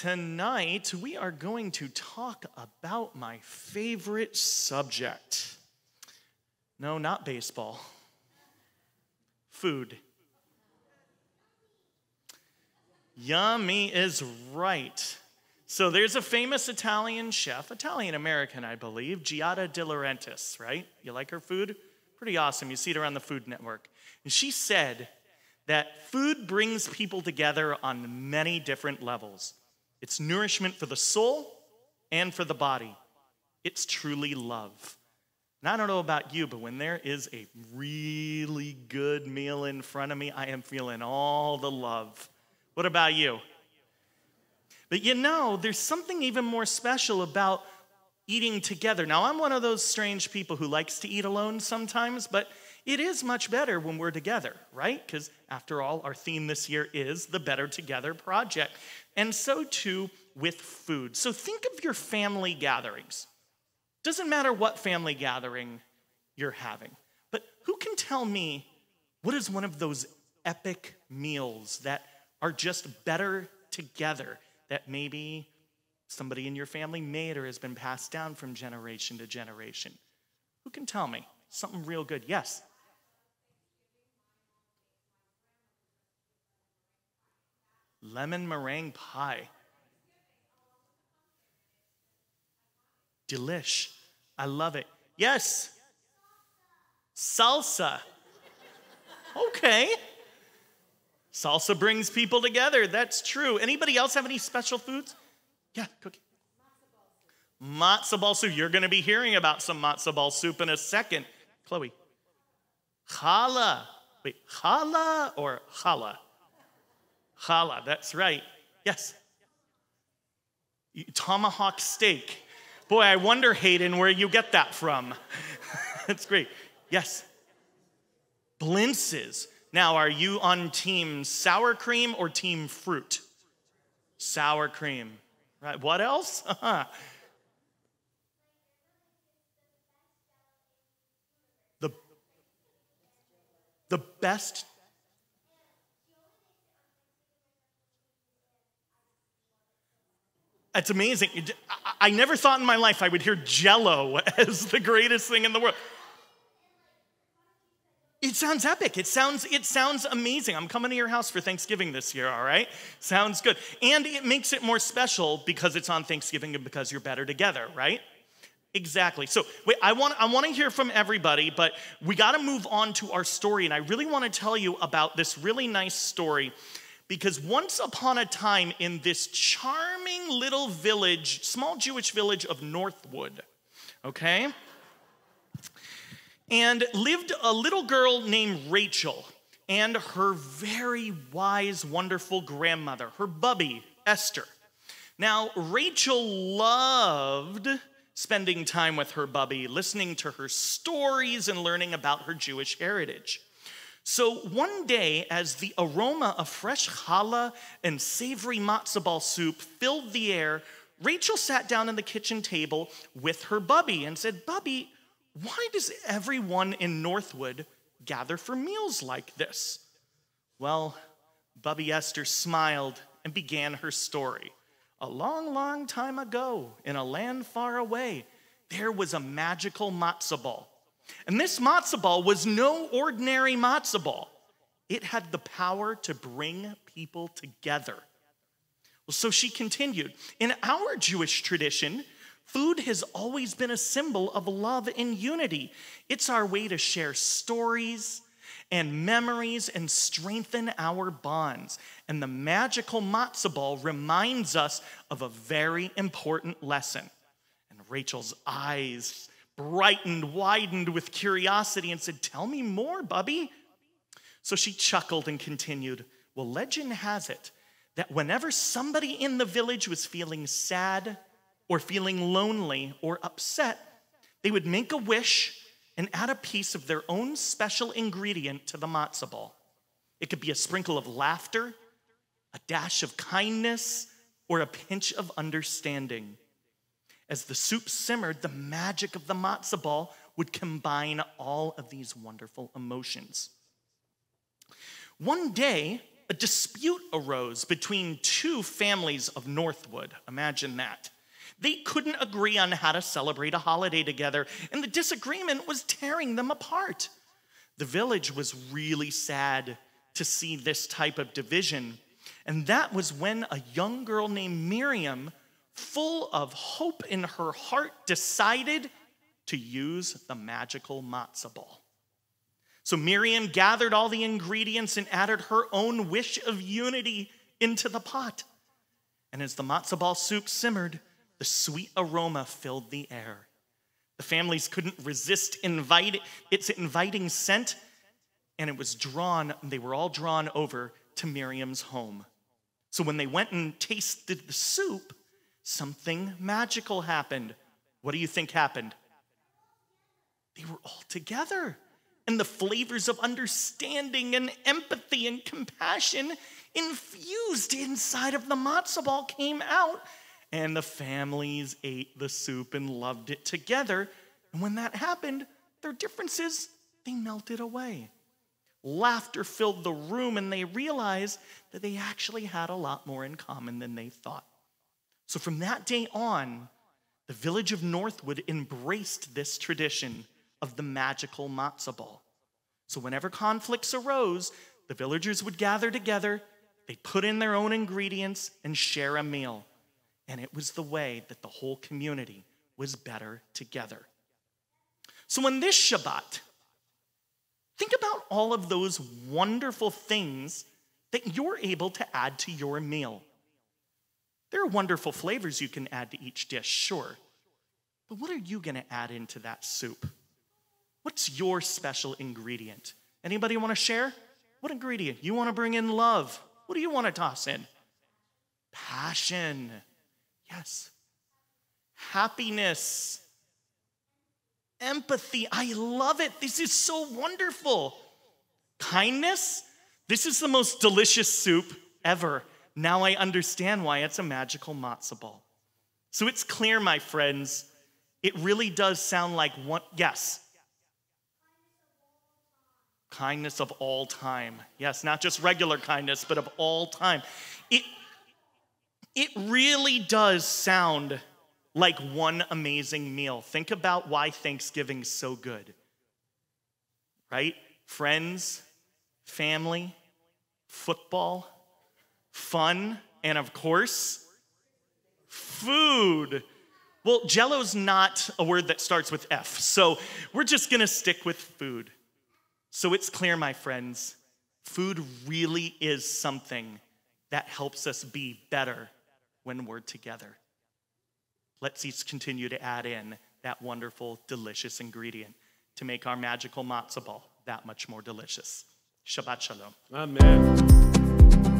Tonight, we are going to talk about my favorite subject. No, not baseball, food. Yummy is right. So there's a famous Italian chef, Italian American, I believe, Giada De Laurentiis, right? You like her food? Pretty awesome. You see it around the Food Network. And she said that food brings people together on many different levels. It's nourishment for the soul and for the body. It's truly love. And I don't know about you, but when there is a really good meal in front of me, I am feeling all the love. What about you? But you know, there's something even more special about eating together. Now, I'm one of those strange people who likes to eat alone sometimes, but it is much better when we're together, right? Because after all, our theme this year is the Better Together Project. And so too with food. So think of your family gatherings. Doesn't matter what family gathering you're having, but who can tell me what is one of those epic meals that are just better together that maybe somebody in your family made or has been passed down from generation to generation? Who can tell me? Something real good. Yes. Lemon meringue pie. Delish. I love it. Yes. Salsa. Okay. Salsa brings people together. That's true. Anybody else have any special foods? Yeah, cookie. Matzo ball soup. You're going to be hearing about some matzo ball soup in a second. Chloe. Challah. Wait, challah or challah? Challah, that's right. Yes. Tomahawk steak. Boy, I wonder, Hayden, where you get that from. that's great. Yes. Blintzes. Now, are you on team sour cream or team fruit? Sour cream. Right. What else? the, the best It's amazing. I never thought in my life I would hear jello as the greatest thing in the world. It sounds epic. It sounds it sounds amazing. I'm coming to your house for Thanksgiving this year, all right? Sounds good. And it makes it more special because it's on Thanksgiving and because you're better together, right? Exactly. So, wait, I want I want to hear from everybody, but we got to move on to our story and I really want to tell you about this really nice story because once upon a time in this charming little village, small Jewish village of Northwood, okay, and lived a little girl named Rachel and her very wise, wonderful grandmother, her bubby, Esther. Now, Rachel loved spending time with her bubby, listening to her stories and learning about her Jewish heritage. So one day, as the aroma of fresh challah and savory matzo ball soup filled the air, Rachel sat down at the kitchen table with her bubby and said, Bubby, why does everyone in Northwood gather for meals like this? Well, Bubby Esther smiled and began her story. A long, long time ago, in a land far away, there was a magical matzo ball. And this matzo ball was no ordinary matzo ball. It had the power to bring people together. Well, so she continued. In our Jewish tradition, food has always been a symbol of love and unity. It's our way to share stories and memories and strengthen our bonds. And the magical matzo ball reminds us of a very important lesson. And Rachel's eyes brightened, widened with curiosity, and said, Tell me more, Bubby. So she chuckled and continued, Well, legend has it that whenever somebody in the village was feeling sad or feeling lonely or upset, they would make a wish and add a piece of their own special ingredient to the matzo ball. It could be a sprinkle of laughter, a dash of kindness, or a pinch of understanding. As the soup simmered, the magic of the matzo ball would combine all of these wonderful emotions. One day, a dispute arose between two families of Northwood. Imagine that. They couldn't agree on how to celebrate a holiday together, and the disagreement was tearing them apart. The village was really sad to see this type of division, and that was when a young girl named Miriam, full of hope in her heart, decided to use the magical matzo ball. So Miriam gathered all the ingredients and added her own wish of unity into the pot. And as the matzo ball soup simmered, the sweet aroma filled the air. The families couldn't resist invite, its inviting scent, and it was drawn, they were all drawn over to Miriam's home. So when they went and tasted the soup, something magical happened. What do you think happened? They were all together. And the flavors of understanding and empathy and compassion infused inside of the matzo ball came out. And the families ate the soup and loved it together. And when that happened, their differences, they melted away. Laughter filled the room, and they realized that they actually had a lot more in common than they thought. So from that day on, the village of Northwood embraced this tradition of the magical matzo ball. So whenever conflicts arose, the villagers would gather together, they'd put in their own ingredients and share a meal. And it was the way that the whole community was better together. So on this Shabbat, think about all of those wonderful things that you're able to add to your meal. There are wonderful flavors you can add to each dish, sure. But what are you going to add into that soup? What's your special ingredient? Anybody want to share? What ingredient? You want to bring in love. What do you want to toss in? Passion. Yes. Happiness. Empathy. I love it. This is so wonderful. Kindness. This is the most delicious soup ever. Now I understand why it's a magical matzo ball. So it's clear, my friends, it really does sound like one, yes, kindness of all time. Yes, not just regular kindness, but of all time. It, it really does sound like one amazing meal. Think about why Thanksgiving's so good, right? Friends, family, football, fun, and of course, food. Well, jello's not a word that starts with F, so we're just gonna stick with food. So it's clear, my friends, food really is something that helps us be better when we're together. Let's each continue to add in that wonderful, delicious ingredient to make our magical matzo ball that much more delicious. Shabbat Shalom. Amen.